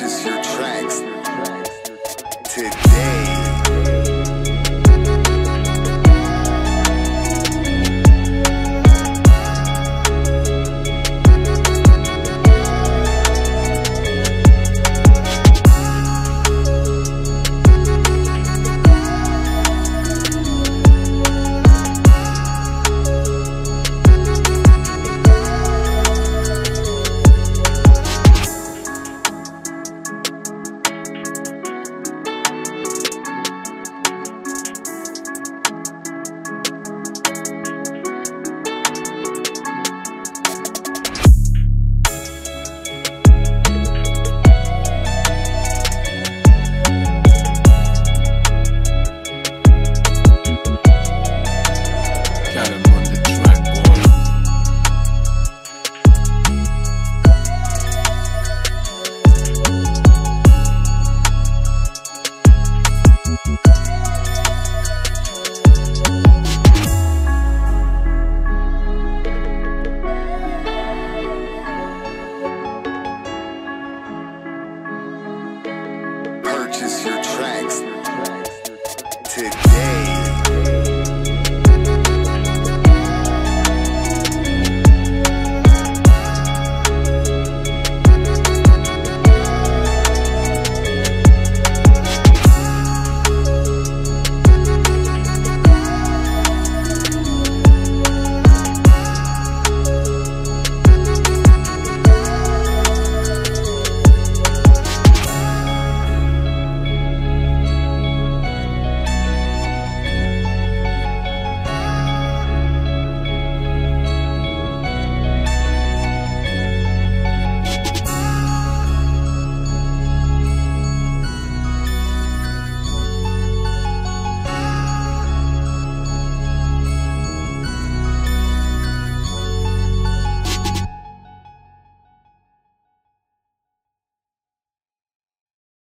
just your today.